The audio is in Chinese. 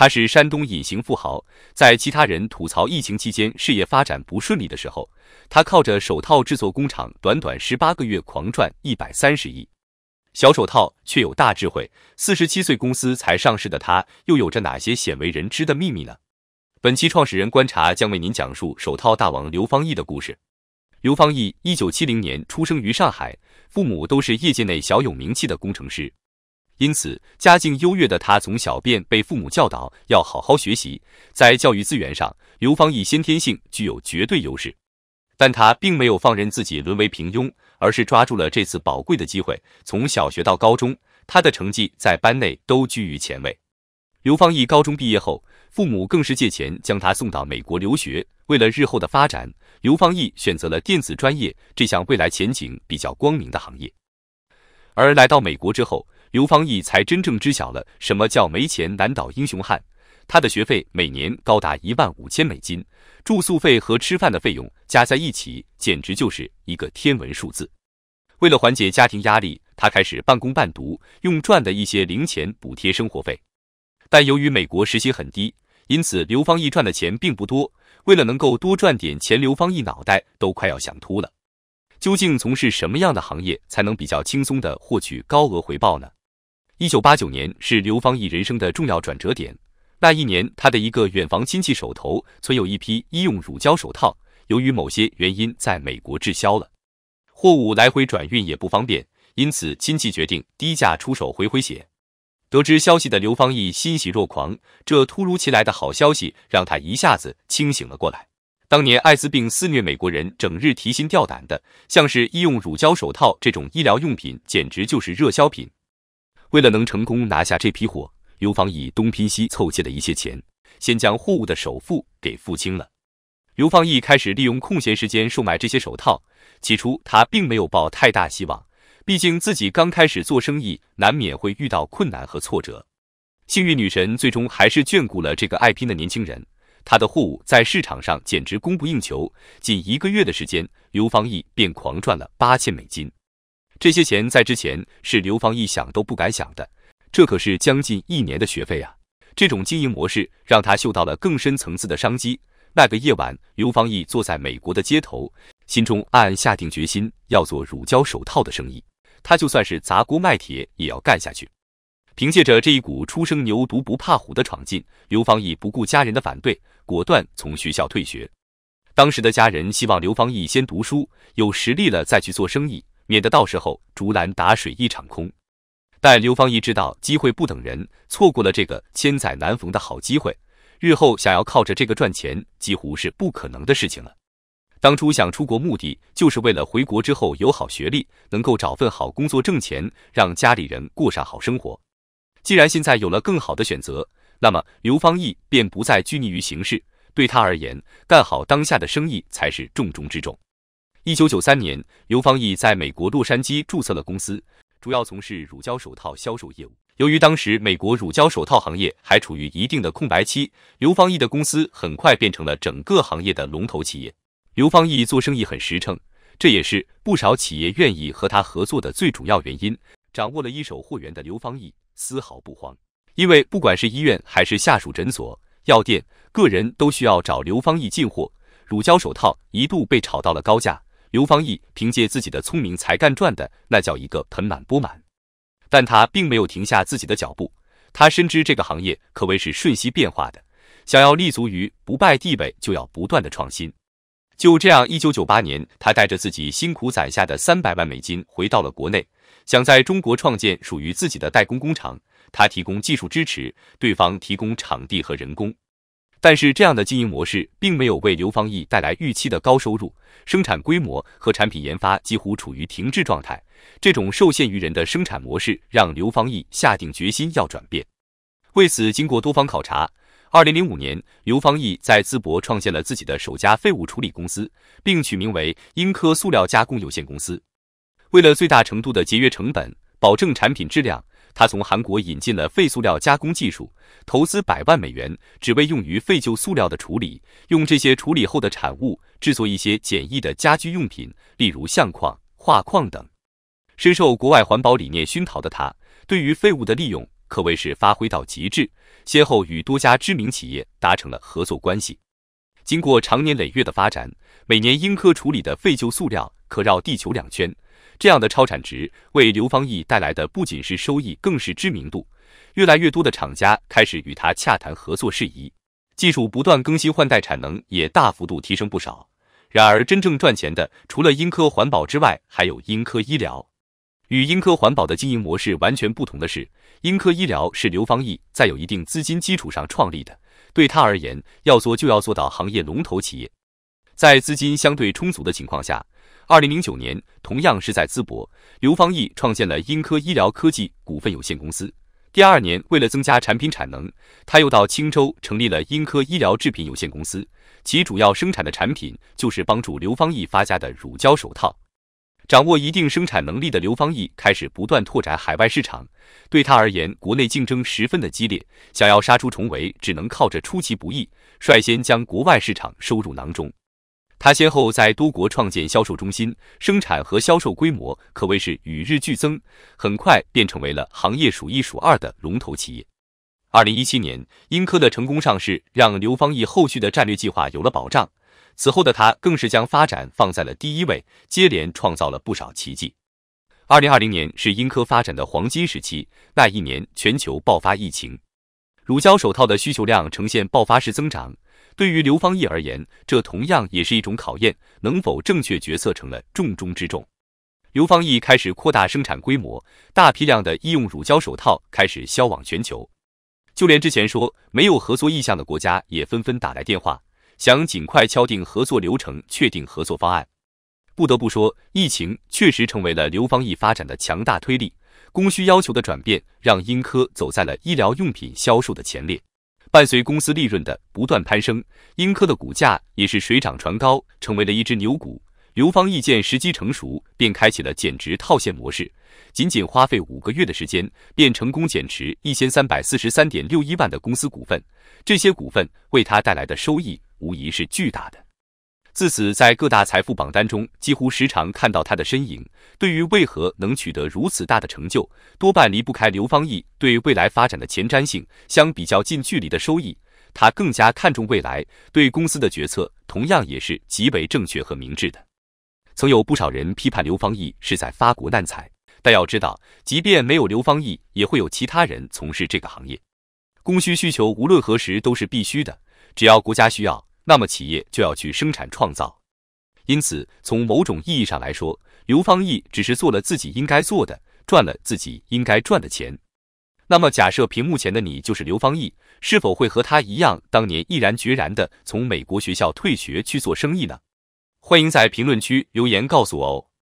他是山东隐形富豪，在其他人吐槽疫情期间事业发展不顺利的时候，他靠着手套制作工厂，短短十八个月狂赚一百三十亿。小手套却有大智慧，四十七岁公司才上市的他，又有着哪些鲜为人知的秘密呢？本期创始人观察将为您讲述手套大王刘方毅的故事。刘方毅一九七零年出生于上海，父母都是业界内小有名气的工程师，因此家境优越的他从小便被父母教导要好好学习。在教育资源上，刘方义先天性具有绝对优势。但他并没有放任自己沦为平庸，而是抓住了这次宝贵的机会。从小学到高中，他的成绩在班内都居于前位。刘方义高中毕业后，父母更是借钱将他送到美国留学。为了日后的发展，刘方义选择了电子专业这项未来前景比较光明的行业。而来到美国之后，刘方义才真正知晓了什么叫没钱难倒英雄汉。他的学费每年高达一万五千美金，住宿费和吃饭的费用加在一起，简直就是一个天文数字。为了缓解家庭压力，他开始半工半读，用赚的一些零钱补贴生活费。但由于美国时薪很低，因此刘方义赚的钱并不多。为了能够多赚点钱，刘方义脑袋都快要想秃了。究竟从事什么样的行业才能比较轻松的获取高额回报呢？一九八九年是刘芳毅人生的重要转折点。那一年，他的一个远房亲戚手头存有一批医用乳胶手套，由于某些原因在美国滞销了，货物来回转运也不方便，因此亲戚决定低价出手回回血。得知消息的刘芳毅欣喜若狂，这突如其来的好消息让他一下子清醒了过来。当年艾滋病肆虐美国人，整日提心吊胆的，像是医用乳胶手套这种医疗用品，简直就是热销品。为了能成功拿下这批货，刘方义东拼西凑借了一些钱，先将货物的首付给付清了。刘方义开始利用空闲时间售卖这些手套。起初他并没有抱太大希望，毕竟自己刚开始做生意，难免会遇到困难和挫折。幸运女神最终还是眷顾了这个爱拼的年轻人，他的货物在市场上简直供不应求。仅一个月的时间，刘方义便狂赚了八千美金。这些钱在之前是刘方义想都不敢想的。这可是将近一年的学费啊！这种经营模式让他嗅到了更深层次的商机。那个夜晚，刘方义坐在美国的街头，心中暗暗下定决心要做乳胶手套的生意。他就算是砸锅卖铁也要干下去。凭借着这一股初生牛犊不怕虎的闯劲，刘方义不顾家人的反对，果断从学校退学。当时的家人希望刘方义先读书，有实力了再去做生意，免得到时候竹篮打水一场空。但刘方毅知道机会不等人，错过了这个千载难逢的好机会，日后想要靠着这个赚钱几乎是不可能的事情了。当初想出国目的就是为了回国之后有好学历，能够找份好工作挣钱，让家里人过上好生活。既然现在有了更好的选择，那么刘方毅便不再拘泥于形式。对他而言，干好当下的生意才是重中之重。一九九三年，刘方毅在美国洛杉矶注册了公司。主要从事乳胶手套销售业务。由于当时美国乳胶手套行业还处于一定的空白期，刘方毅的公司很快变成了整个行业的龙头企业。刘方毅做生意很实诚，这也是不少企业愿意和他合作的最主要原因。掌握了一手货源的刘方毅丝毫不慌，因为不管是医院还是下属诊所、药店，个人都需要找刘方毅进货。乳胶手套一度被炒到了高价。刘方义凭借自己的聪明才干赚的那叫一个盆满钵满，但他并没有停下自己的脚步。他深知这个行业可谓是瞬息变化的，想要立足于不败地位，就要不断的创新。就这样，一九九八年，他带着自己辛苦攒下的三百万美金回到了国内，想在中国创建属于自己的代工工厂。他提供技术支持，对方提供场地和人工。但是这样的经营模式并没有为刘方义带来预期的高收入，生产规模和产品研发几乎处于停滞状态。这种受限于人的生产模式让刘方义下定决心要转变。为此，经过多方考察，二零零五年，刘方义在淄博创建了自己的首家废物处理公司，并取名为英科塑料加工有限公司。为了最大程度的节约成本，保证产品质量。他从韩国引进了废塑料加工技术，投资百万美元，只为用于废旧塑料的处理。用这些处理后的产物制作一些简易的家居用品，例如相框、画框等。深受国外环保理念熏陶的他，对于废物的利用可谓是发挥到极致。先后与多家知名企业达成了合作关系。经过长年累月的发展，每年英科处理的废旧塑料可绕地球两圈。这样的超产值为刘方义带来的不仅是收益，更是知名度。越来越多的厂家开始与他洽谈合作事宜，技术不断更新换代，产能也大幅度提升不少。然而，真正赚钱的除了英科环保之外，还有英科医疗。与英科环保的经营模式完全不同的是，英科医疗是刘方义在有一定资金基础上创立的。对他而言，要做就要做到行业龙头企业。在资金相对充足的情况下，二零零九年，同样是在淄博，刘方义创建了英科医疗科技股份有限公司。第二年，为了增加产品产能，他又到青州成立了英科医疗制品有限公司，其主要生产的产品就是帮助刘方义发家的乳胶手套。掌握一定生产能力的刘方义开始不断拓展海外市场。对他而言，国内竞争十分的激烈，想要杀出重围，只能靠着出其不意，率先将国外市场收入囊中。他先后在多国创建销售中心，生产和销售规模可谓是与日俱增，很快便成为了行业数一数二的龙头企业。二零一七年，英科的成功上市，让刘方毅后续的战略计划有了保障。此后的他更是将发展放在了第一位，接连创造了不少奇迹。二零二零年是英科发展的黄金时期，那一年全球爆发疫情，乳胶手套的需求量呈现爆发式增长。对于刘方毅而言，这同样也是一种考验，能否正确决策成了重中之重。刘方毅开始扩大生产规模，大批量的医用乳胶手套开始销往全球，就连之前说没有合作意向的国家也纷纷打来电话。想尽快敲定合作流程，确定合作方案。不得不说，疫情确实成为了刘方毅发展的强大推力。供需要求的转变，让英科走在了医疗用品销售的前列。伴随公司利润的不断攀升，英科的股价也是水涨船高，成为了一只牛股。刘芳一见时机成熟，便开启了减持套现模式。仅仅花费五个月的时间，便成功减持一千三百四十三点六一万的公司股份。这些股份为他带来的收益。无疑是巨大的。自此，在各大财富榜单中，几乎时常看到他的身影。对于为何能取得如此大的成就，多半离不开刘方毅对未来发展的前瞻性。相比较近距离的收益，他更加看重未来。对公司的决策，同样也是极为正确和明智的。曾有不少人批判刘方毅是在发国难财，但要知道，即便没有刘方毅，也会有其他人从事这个行业。供需需求无论何时都是必须的，只要国家需要。那么企业就要去生产创造，因此从某种意义上来说，刘方义只是做了自己应该做的，赚了自己应该赚的钱。那么假设屏幕前的你就是刘方义，是否会和他一样，当年毅然决然的从美国学校退学去做生意呢？欢迎在评论区留言告诉我哦。